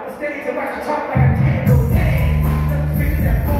on the stage and watch you talk like a damn little thing. Just that boy.